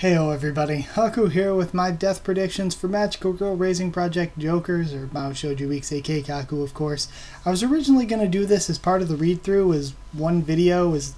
Heyo everybody, Haku here with my death predictions for Magical Girl Raising Project Jokers, or Mao Shouju Weeks AK Kaku of course. I was originally going to do this as part of the read-through as one video, as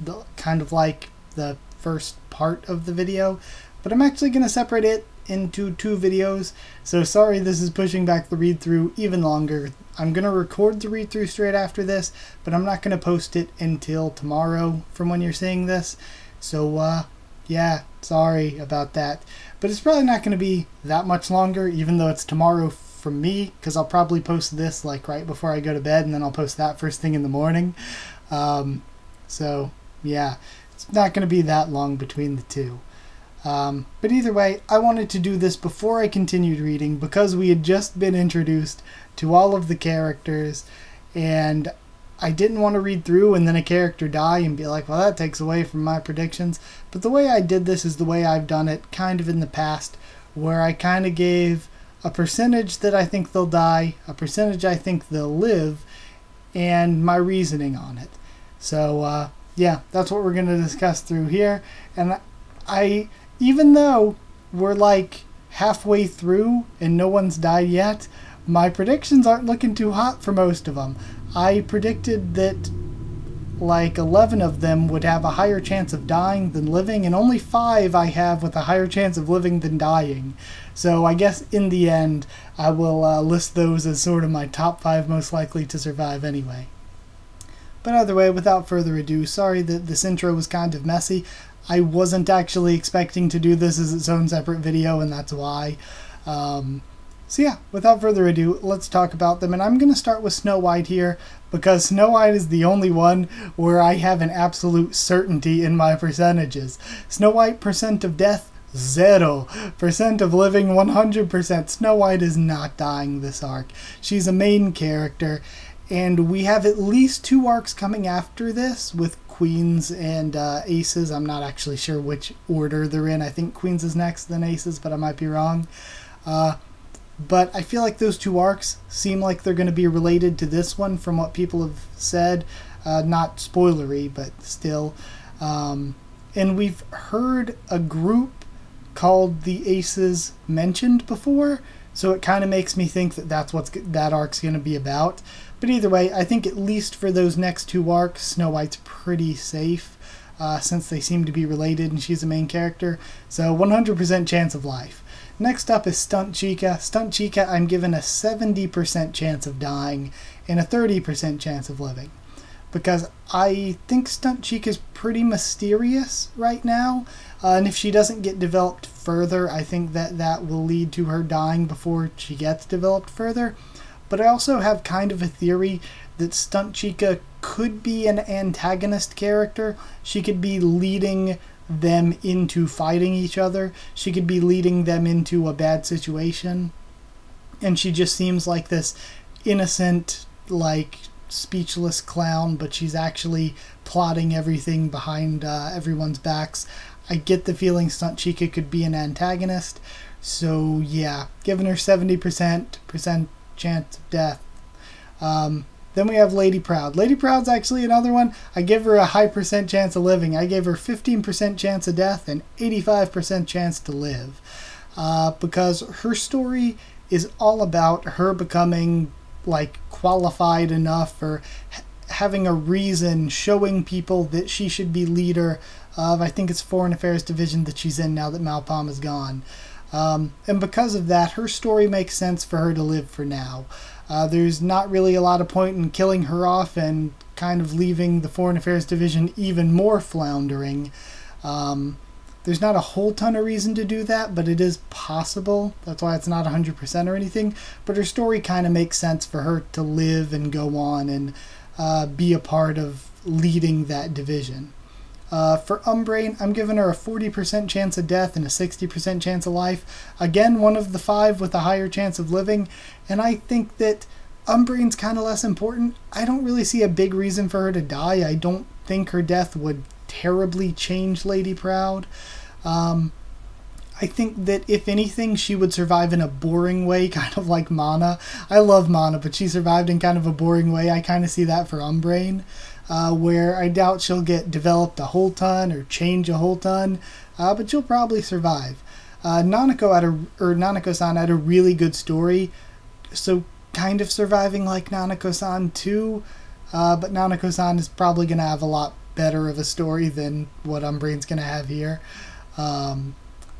the, kind of like the first part of the video, but I'm actually going to separate it into two videos, so sorry this is pushing back the read-through even longer. I'm going to record the read-through straight after this, but I'm not going to post it until tomorrow from when you're seeing this, so uh, yeah, sorry about that. But it's probably not going to be that much longer, even though it's tomorrow for me, because I'll probably post this like right before I go to bed, and then I'll post that first thing in the morning. Um, so, yeah, it's not going to be that long between the two. Um, but either way, I wanted to do this before I continued reading because we had just been introduced to all of the characters, and I didn't want to read through and then a character die and be like, well, that takes away from my predictions. But the way I did this is the way I've done it kind of in the past, where I kind of gave a percentage that I think they'll die, a percentage I think they'll live, and my reasoning on it. So, uh, yeah, that's what we're going to discuss through here. And I, even though we're like halfway through and no one's died yet, my predictions aren't looking too hot for most of them. I predicted that like 11 of them would have a higher chance of dying than living, and only 5 I have with a higher chance of living than dying. So I guess in the end, I will uh, list those as sort of my top 5 most likely to survive anyway. But either way, without further ado, sorry that this intro was kind of messy. I wasn't actually expecting to do this as its own separate video, and that's why. Um, so yeah, without further ado, let's talk about them. And I'm going to start with Snow White here because Snow White is the only one where I have an absolute certainty in my percentages. Snow White percent of death, zero. Percent of living, 100%. Snow White is not dying this arc. She's a main character. And we have at least two arcs coming after this with Queens and uh, Aces. I'm not actually sure which order they're in. I think Queens is next, then Aces, but I might be wrong. Uh, but I feel like those two arcs seem like they're going to be related to this one from what people have said. Uh, not spoilery, but still. Um, and we've heard a group called the Aces mentioned before, so it kind of makes me think that that's what that arc's going to be about. But either way, I think at least for those next two arcs, Snow White's pretty safe, uh, since they seem to be related and she's a main character. So 100% chance of life. Next up is Stunt Chica. Stunt Chica, I'm given a 70% chance of dying and a 30% chance of living. Because I think Stunt Chica is pretty mysterious right now. Uh, and if she doesn't get developed further, I think that that will lead to her dying before she gets developed further. But I also have kind of a theory that Stunt Chica could be an antagonist character. She could be leading them into fighting each other. She could be leading them into a bad situation. And she just seems like this innocent, like speechless clown, but she's actually plotting everything behind uh, everyone's backs. I get the feeling Stunt Chica could be an antagonist. So yeah, giving her 70% chance of death. Um, then we have Lady Proud. Lady Proud's actually another one. I give her a high percent chance of living. I gave her 15% chance of death and 85% chance to live. Uh, because her story is all about her becoming like qualified enough or having a reason showing people that she should be leader of I think it's foreign affairs division that she's in now that Maou Pam is gone. Um, and because of that, her story makes sense for her to live for now. Uh, there's not really a lot of point in killing her off and kind of leaving the Foreign Affairs Division even more floundering. Um, there's not a whole ton of reason to do that, but it is possible. That's why it's not 100% or anything. But her story kind of makes sense for her to live and go on and uh, be a part of leading that division. Uh, for Umbren, I'm giving her a 40% chance of death and a 60% chance of life. Again, one of the five with a higher chance of living. And I think that Umbren's kind of less important. I don't really see a big reason for her to die. I don't think her death would terribly change Lady Proud. Um, I think that if anything, she would survive in a boring way, kind of like Mana. I love Mana, but she survived in kind of a boring way. I kind of see that for Umbren uh, where I doubt she'll get developed a whole ton or change a whole ton. uh, but she'll probably survive. Uh, Nanako had a or Nanako-san had a really good story, so kind of surviving like Nanako-san too. Uh, but Nanako-san is probably gonna have a lot better of a story than what Umbren's gonna have here. Um,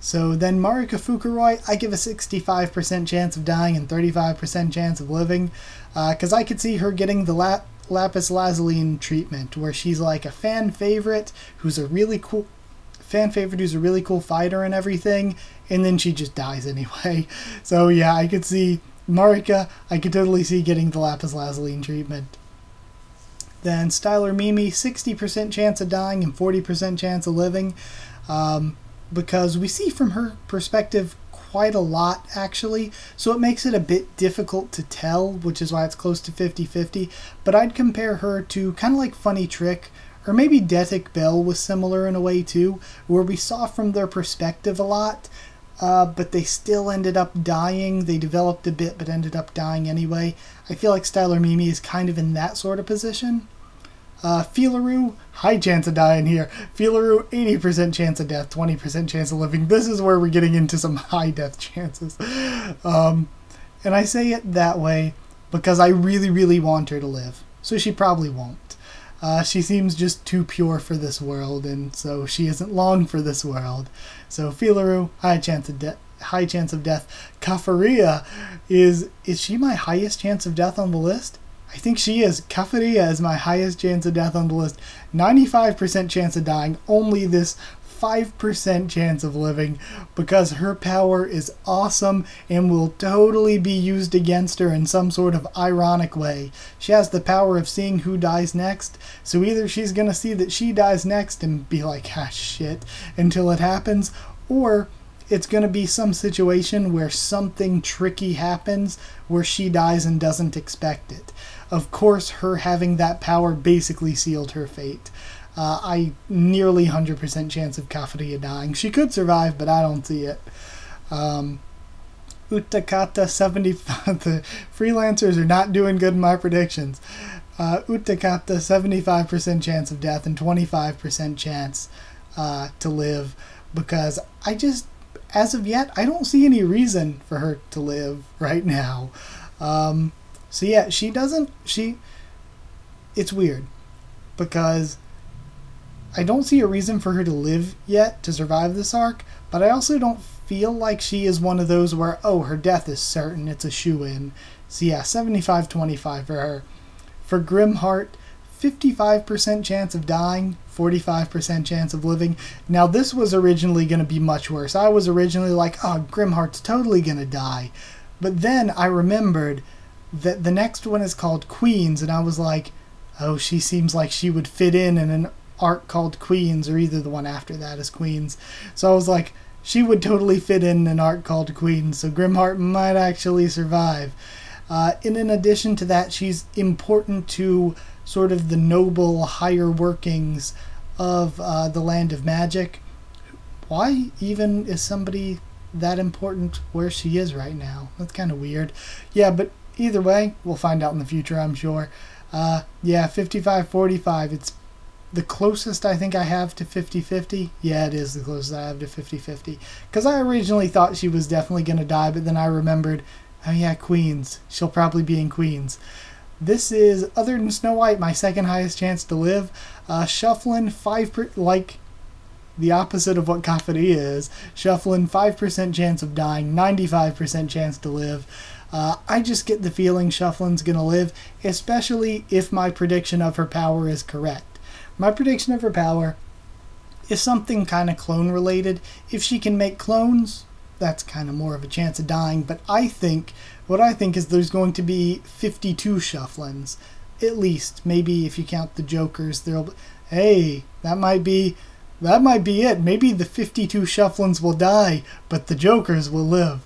so then Marika Fukuroi, I give a 65% chance of dying and 35% chance of living, because uh, I could see her getting the lap lapis lazuli treatment, where she's like a fan favorite who's a really cool fan favorite who's a really cool fighter and everything, and then she just dies anyway. So yeah, I could see Marika, I could totally see getting the lapis lazuli treatment. Then Styler Mimi, 60% chance of dying and 40% chance of living. Um, because we see from her perspective quite a lot actually, so it makes it a bit difficult to tell, which is why it's close to 50 50. But I'd compare her to kind of like Funny Trick, or maybe Detec Bell was similar in a way too, where we saw from their perspective a lot. Uh, but they still ended up dying. They developed a bit, but ended up dying anyway. I feel like Styler Mimi is kind of in that sort of position. Uh, Filuru, high chance of dying here. Filuru, 80% chance of death, 20% chance of living. This is where we're getting into some high death chances. Um, and I say it that way because I really, really want her to live. So she probably won't. Uh, she seems just too pure for this world, and so she isn't long for this world. So Filuru, high chance of death. High chance of death. Kafuria is is she my highest chance of death on the list? I think she is. Kafuria is my highest chance of death on the list. 95% chance of dying, only this 5% chance of living because her power is awesome and will totally be used against her in some sort of ironic way. She has the power of seeing who dies next, so either she's gonna see that she dies next and be like, ah, shit, until it happens, or it's going to be some situation where something tricky happens where she dies and doesn't expect it. Of course, her having that power basically sealed her fate. Uh, I nearly 100% chance of Kafuria dying. She could survive, but I don't see it. Um, Uttakatta 75. The freelancers are not doing good in my predictions. Uh, Uttakatta 75% chance of death and 25% chance uh, to live because I just, as of yet, I don't see any reason for her to live right now. Um, so yeah, she doesn't. She. It's weird because I don't see a reason for her to live yet to survive this arc, but I also don't feel like she is one of those where oh her death is certain, it's a shoe in. So yeah, 75-25 for her. For Grimheart, 55% chance of dying, 45% chance of living. Now this was originally going to be much worse. I was originally like, oh, Grimheart's totally going to die. But then I remembered the, the next one is called Queens, and I was like, oh, she seems like she would fit in in an arc called Queens, or either the one after that is Queens. So I was like, she would totally fit in an arc called Queens, so Grimheart might actually survive. Uh, and in addition to that, she's important to sort of the noble, higher workings of uh, the land of magic. Why even is somebody that important where she is right now? That's kind of weird. Yeah, but either way, we'll find out in the future, I'm sure. Uh, yeah, 55 45. It's the closest I think I have to 50 50. Yeah, it is the closest I have to 50 50. Because I originally thought she was definitely going to die, but then I remembered, oh yeah, Queens. She'll probably be in Queens. This is, other than Snow White, my second highest chance to live. Uh, Shufflin, 5 per, like the opposite of what Kafuria is. Shufflin, 5% chance of dying, 95% chance to live. Uh, I just get the feeling Shufflin's going to live, especially if my prediction of her power is correct. My prediction of her power is something kind of clone related. If she can make clones, that's kind of more of a chance of dying, but I think, what I think is there's going to be 52 Shufflins. At least, maybe if you count the Jokers, there'll be, hey, that might be that might be it. Maybe the 52 Shufflins will die, but the Jokers will live.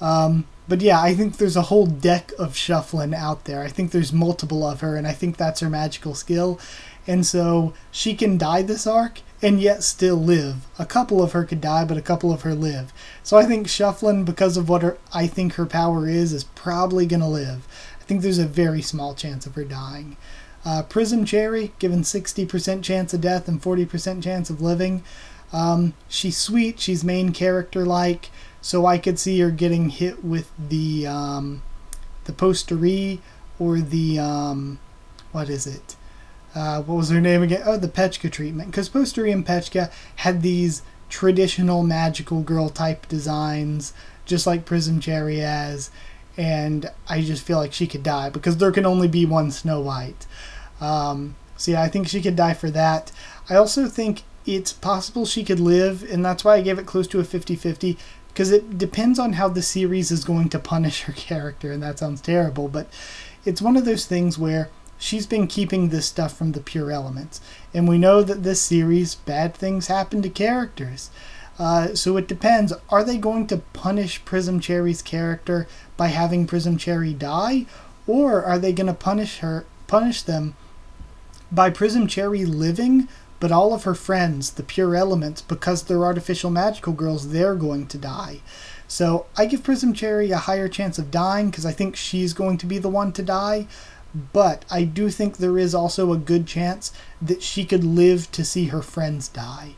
Um, but yeah, I think there's a whole deck of Shufflin out there. I think there's multiple of her, and I think that's her magical skill. And so she can die this arc and yet still live. A couple of her could die, but a couple of her live. So I think Shufflin, because of what her, I think her power is, is probably going to live. I think there's a very small chance of her dying. Uh, Prism Cherry, given 60% chance of death and 40% chance of living. Um, she's sweet, she's main character like, so I could see her getting hit with the um, the postery or the um, what is it? Uh, what was her name again? Oh, the Pechka treatment. Because Postery and Pechka had these traditional magical girl type designs, just like Prism Cherry has, and I just feel like she could die because there can only be one Snow White. Um, so yeah, I think she could die for that. I also think it's possible she could live, and that's why I gave it close to a 50 50 because it depends on how the series is going to punish her character, and that sounds terrible, but it's one of those things where she's been keeping this stuff from the pure elements. And we know that this series, bad things happen to characters. Uh, so it depends. Are they going to punish Prism Cherry's character by having Prism Cherry die, or are they going to punish her, punish them by Prism Cherry living, but all of her friends, the pure elements, because they're artificial magical girls, they're going to die. So I give Prism Cherry a higher chance of dying because I think she's going to be the one to die. But I do think there is also a good chance that she could live to see her friends die.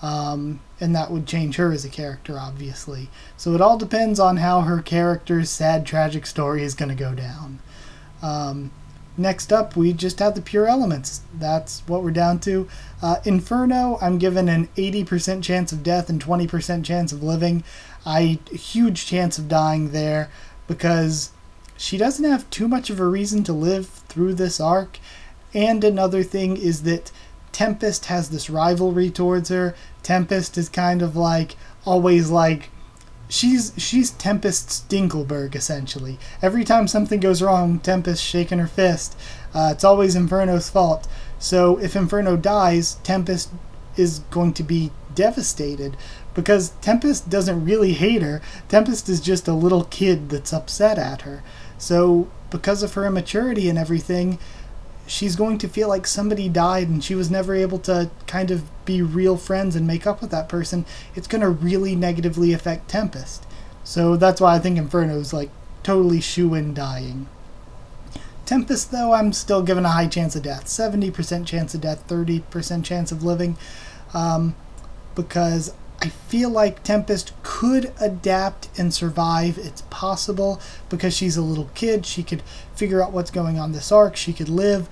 Um, and that would change her as a character, obviously. So it all depends on how her character's sad, tragic story is going to go down. Um, next up, we just have the pure elements. That's what we're down to. Uh, Inferno, I'm given an 80% chance of death and 20% chance of living. I huge chance of dying there because she doesn't have too much of a reason to live through this arc. And another thing is that Tempest has this rivalry towards her. Tempest is kind of like always like she's she's Tempest Dinkleberg essentially. Every time something goes wrong, Tempest shaking her fist. Uh, it's always Inferno's fault. So if Inferno dies, Tempest is going to be devastated because Tempest doesn't really hate her. Tempest is just a little kid that's upset at her. So, because of her immaturity and everything, she's going to feel like somebody died and she was never able to kind of be real friends and make up with that person. It's going to really negatively affect Tempest. So, that's why I think Inferno's like totally shoe in dying. Tempest, though, I'm still given a high chance of death 70% chance of death, 30% chance of living. Um, because I feel like Tempest could adapt and survive. It's possible because she's a little kid. She could figure out what's going on this arc. She could live.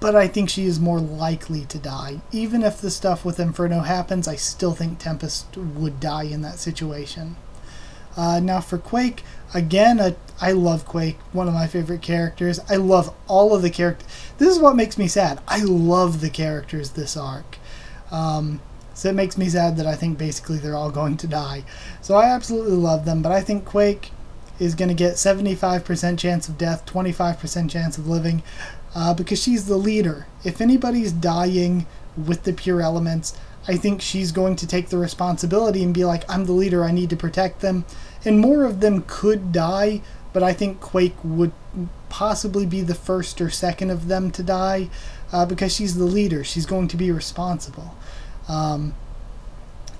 But I think she is more likely to die. Even if the stuff with Inferno happens, I still think Tempest would die in that situation. Uh, now for Quake, again, uh, I love Quake, one of my favorite characters. I love all of the characters. This is what makes me sad. I love the characters this arc. Um, so it makes me sad that I think basically they're all going to die. So I absolutely love them, but I think Quake is going to get 75% chance of death, 25% chance of living, uh, because she's the leader. If anybody's dying with the pure elements, I think she's going to take the responsibility and be like, I'm the leader, I need to protect them. And more of them could die, but I think Quake would possibly be the first or second of them to die uh, because she's the leader. She's going to be responsible. Um,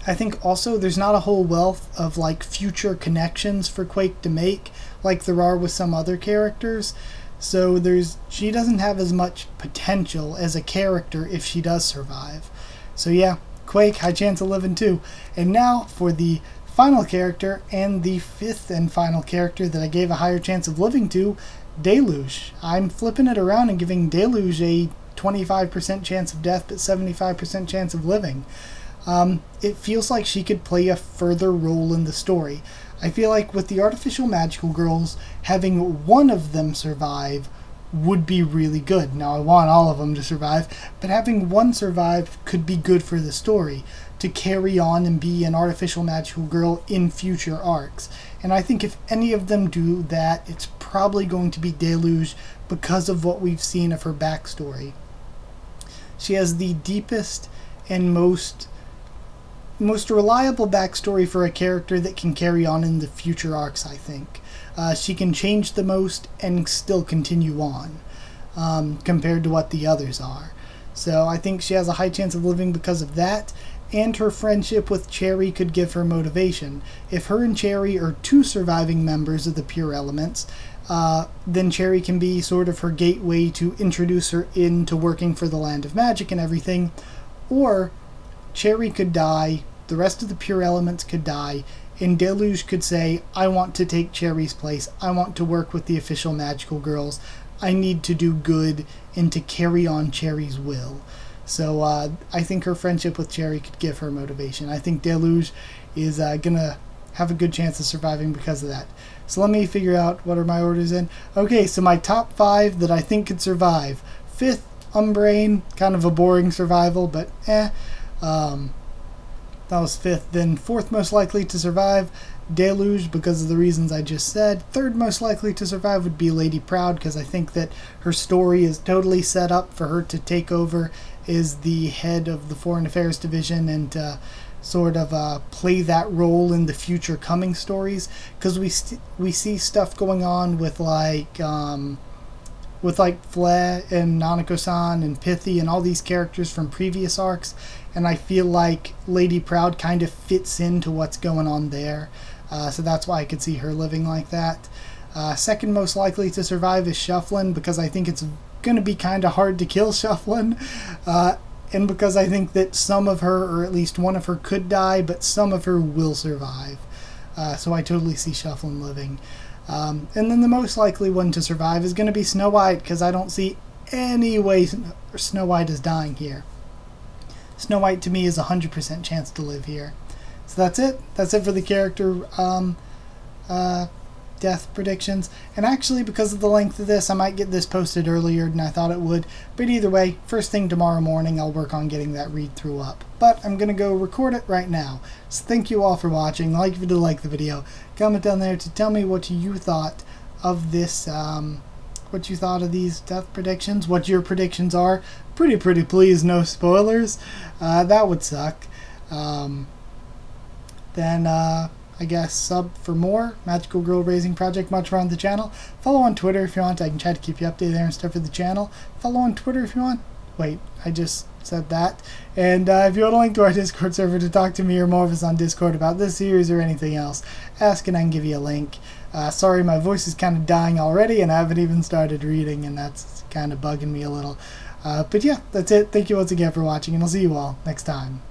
I think also there's not a whole wealth of like future connections for Quake to make like there are with some other characters. So there's she doesn't have as much potential as a character if she does survive. So yeah, Quake, high chance of living too. And now for the final character and the fifth and final character that I gave a higher chance of living to, Deluge. I'm flipping it around and giving Deluge a 25% chance of death, but 75% chance of living. Um, it feels like she could play a further role in the story. I feel like with the artificial magical girls, having one of them survive would be really good. Now, I want all of them to survive, but having one survive could be good for the story to carry on and be an artificial magical girl in future arcs. And I think if any of them do that, it's probably going to be Deluge because of what we've seen of her backstory. She has the deepest and most most reliable backstory for a character that can carry on in the future arcs. I think uh, she can change the most and still continue on um, compared to what the others are. So I think she has a high chance of living because of that. And her friendship with Cherry could give her motivation. If her and Cherry are two surviving members of the Pure Elements, uh, then Cherry can be sort of her gateway to introduce her into working for the Land of Magic and everything. Or Cherry could die the rest of the pure elements could die, and Deluge could say, I want to take Cherry's place. I want to work with the official magical girls. I need to do good and to carry on Cherry's will. So uh, I think her friendship with Cherry could give her motivation. I think Deluge is uh, to have a good chance of surviving because of that. So let me figure out what are my orders in. Okay, so my top five that I think could survive. Fifth, Umbren, kind of a boring survival, but eh. Um, that was fifth. Then fourth most likely to survive, Deluge, because of the reasons I just said. Third most likely to survive would be Lady Proud, because I think that her story is totally set up for her to take over as the head of the Foreign Affairs Division and uh, sort of uh, play that role in the future coming stories. Because we we see stuff going on with like. Um, with like Fleur and Nanako-san and Pithy and all these characters from previous arcs, and I feel like Lady Proud kind of fits into what's going on there. Uh, so that's why I could see her living like that. Uh, second most likely to survive is Shufflin because I think it's going to be kind of hard to kill Shufflin. And because I think that some of her, or at least one of her, could die, but some of her will survive. Uh, so I totally see Shufflin living. Um, and then the most likely one to survive is going to be Snow White because I don't see any way Snow White is dying here. Snow White to me is a 100% chance to live here. So that's it. That's it for the character um, uh, death predictions. And actually, because of the length of this, I might get this posted earlier than I thought it would. But either way, first thing tomorrow morning, I'll work on getting that read through up. But I'm going to go record it right now. So thank you all for watching. Like if you did like the video. Comment down there to tell me what you thought of this, um, what you thought of these death predictions, what your predictions are. Pretty, pretty please, no spoilers. Uh, that would suck. Um, then uh, I guess sub for more Magical Girl Raising Project much around the channel. Follow on Twitter if you want. I can try to keep you updated there and stuff for the channel. Follow on Twitter if you want. Wait, I just said that. And uh, if you want a link to our Discord server to talk to me or more of us on Discord about this series or anything else, ask and I can give you a link. Uh, sorry, my voice is kind of dying already and I haven't even started reading and that's kind of bugging me a little. Uh, but yeah, that's it. Thank you once again for watching and I'll see you all next time.